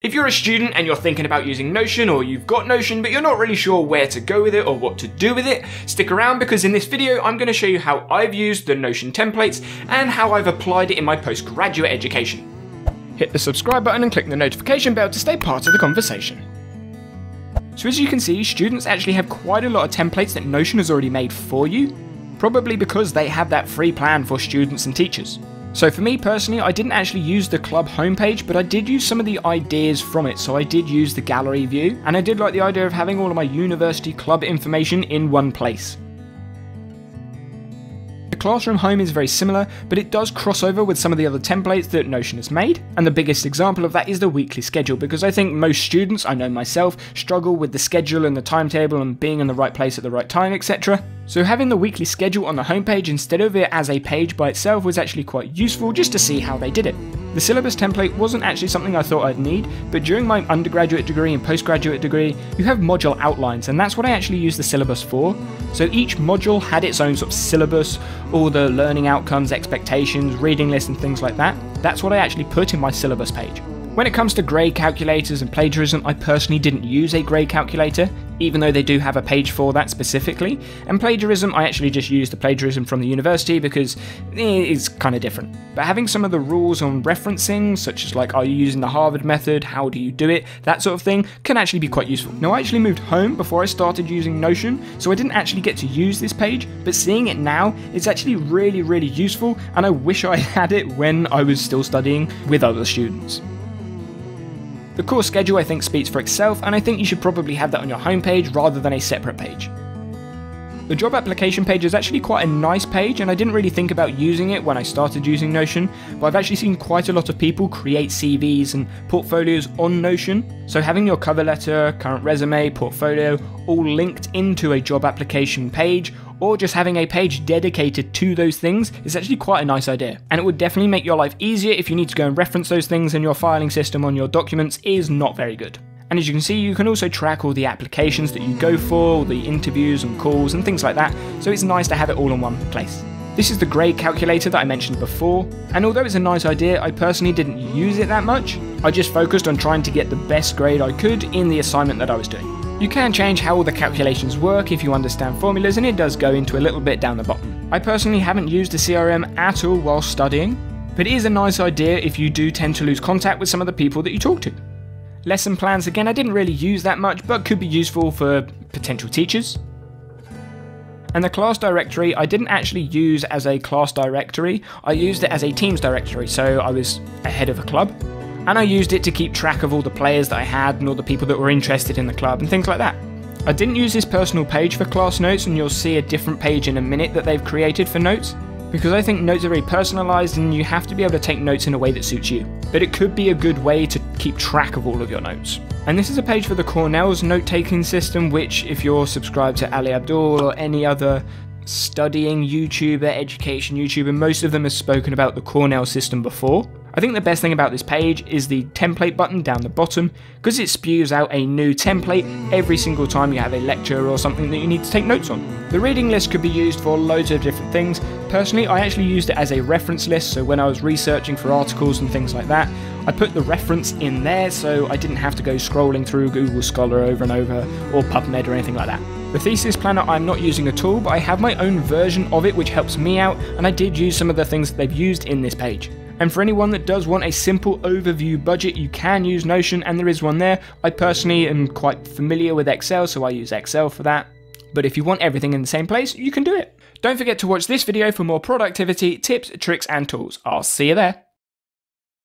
If you're a student and you're thinking about using Notion or you've got Notion but you're not really sure where to go with it or what to do with it, stick around because in this video I'm going to show you how I've used the Notion templates and how I've applied it in my postgraduate education. Hit the subscribe button and click the notification bell to stay part of the conversation. So as you can see, students actually have quite a lot of templates that Notion has already made for you, probably because they have that free plan for students and teachers. So for me personally, I didn't actually use the club homepage, but I did use some of the ideas from it. So I did use the gallery view, and I did like the idea of having all of my university club information in one place. Classroom Home is very similar, but it does cross over with some of the other templates that Notion has made, and the biggest example of that is the weekly schedule, because I think most students, I know myself, struggle with the schedule and the timetable and being in the right place at the right time, etc. So having the weekly schedule on the homepage instead of it as a page by itself was actually quite useful just to see how they did it. The syllabus template wasn't actually something I thought I'd need, but during my undergraduate degree and postgraduate degree, you have module outlines, and that's what I actually used the syllabus for. So each module had its own sort of syllabus, all the learning outcomes, expectations, reading lists, and things like that. That's what I actually put in my syllabus page. When it comes to grade calculators and plagiarism, I personally didn't use a grade calculator, even though they do have a page for that specifically. And plagiarism, I actually just used the plagiarism from the university because eh, it's kind of different. But having some of the rules on referencing, such as like, are you using the Harvard method, how do you do it, that sort of thing, can actually be quite useful. Now, I actually moved home before I started using Notion, so I didn't actually get to use this page, but seeing it now, it's actually really, really useful, and I wish I had it when I was still studying with other students. The course schedule I think speaks for itself, and I think you should probably have that on your homepage rather than a separate page. The job application page is actually quite a nice page, and I didn't really think about using it when I started using Notion, but I've actually seen quite a lot of people create CVs and portfolios on Notion. So having your cover letter, current resume, portfolio all linked into a job application page or just having a page dedicated to those things is actually quite a nice idea. And it would definitely make your life easier if you need to go and reference those things and your filing system on your documents is not very good. And as you can see, you can also track all the applications that you go for, the interviews and calls and things like that, so it's nice to have it all in one place. This is the grade calculator that I mentioned before, and although it's a nice idea, I personally didn't use it that much. I just focused on trying to get the best grade I could in the assignment that I was doing. You can change how all the calculations work if you understand formulas and it does go into a little bit down the bottom. I personally haven't used the CRM at all while studying, but it is a nice idea if you do tend to lose contact with some of the people that you talk to. Lesson plans, again, I didn't really use that much, but could be useful for potential teachers. And the class directory, I didn't actually use as a class directory, I used it as a teams directory, so I was ahead of a club and I used it to keep track of all the players that I had and all the people that were interested in the club and things like that. I didn't use this personal page for class notes, and you'll see a different page in a minute that they've created for notes, because I think notes are very personalised and you have to be able to take notes in a way that suits you. But it could be a good way to keep track of all of your notes. And this is a page for the Cornell's note taking system, which, if you're subscribed to Ali Abdaal or any other studying YouTuber, education YouTuber, most of them have spoken about the Cornell system before. I think the best thing about this page is the template button down the bottom because it spews out a new template every single time you have a lecture or something that you need to take notes on. The reading list could be used for loads of different things. Personally, I actually used it as a reference list, so when I was researching for articles and things like that, I put the reference in there so I didn't have to go scrolling through Google Scholar over and over or PubMed or anything like that. The thesis planner I'm not using at all, but I have my own version of it which helps me out, and I did use some of the things that they've used in this page. And for anyone that does want a simple overview budget, you can use Notion, and there is one there. I personally am quite familiar with Excel, so I use Excel for that. But if you want everything in the same place, you can do it. Don't forget to watch this video for more productivity, tips, tricks, and tools. I'll see you there.